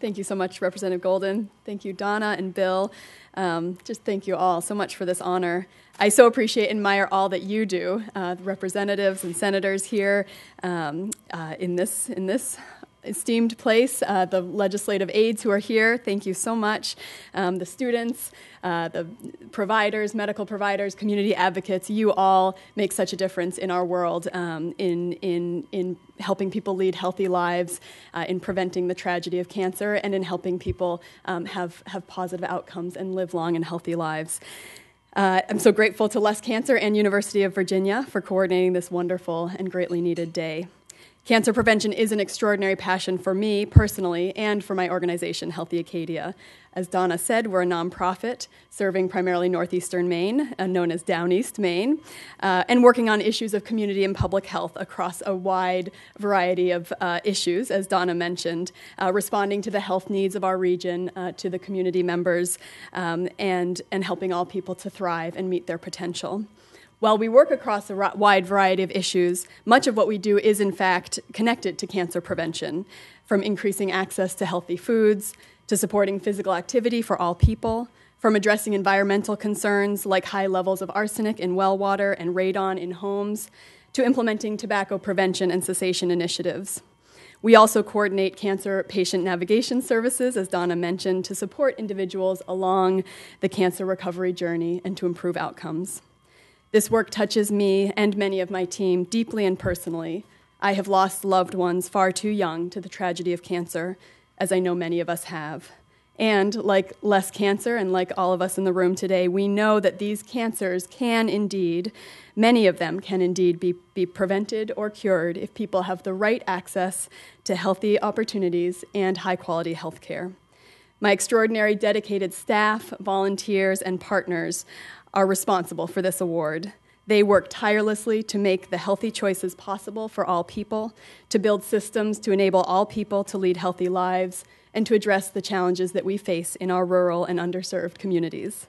Thank you so much, Representative Golden. Thank you, Donna and Bill. Um, just thank you all so much for this honor. I so appreciate and admire all that you do, uh, representatives and senators here um, uh, in this in this esteemed place, uh, the legislative aides who are here, thank you so much. Um, the students, uh, the providers, medical providers, community advocates, you all make such a difference in our world um, in, in, in helping people lead healthy lives, uh, in preventing the tragedy of cancer, and in helping people um, have, have positive outcomes and live long and healthy lives. Uh, I'm so grateful to Less Cancer and University of Virginia for coordinating this wonderful and greatly needed day. Cancer prevention is an extraordinary passion for me personally and for my organization, Healthy Acadia. As Donna said, we're a nonprofit serving primarily northeastern Maine, uh, known as Downeast Maine, uh, and working on issues of community and public health across a wide variety of uh, issues, as Donna mentioned, uh, responding to the health needs of our region, uh, to the community members, um, and, and helping all people to thrive and meet their potential. While we work across a wide variety of issues, much of what we do is in fact connected to cancer prevention, from increasing access to healthy foods, to supporting physical activity for all people, from addressing environmental concerns like high levels of arsenic in well water and radon in homes, to implementing tobacco prevention and cessation initiatives. We also coordinate cancer patient navigation services, as Donna mentioned, to support individuals along the cancer recovery journey and to improve outcomes. This work touches me and many of my team deeply and personally. I have lost loved ones far too young to the tragedy of cancer, as I know many of us have. And like less cancer, and like all of us in the room today, we know that these cancers can indeed, many of them can indeed be, be prevented or cured if people have the right access to healthy opportunities and high quality health care. My extraordinary dedicated staff, volunteers, and partners are responsible for this award. They work tirelessly to make the healthy choices possible for all people, to build systems to enable all people to lead healthy lives, and to address the challenges that we face in our rural and underserved communities.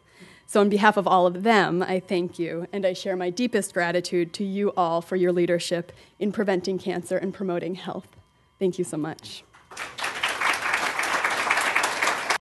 So, on behalf of all of them, I thank you, and I share my deepest gratitude to you all for your leadership in preventing cancer and promoting health. Thank you so much.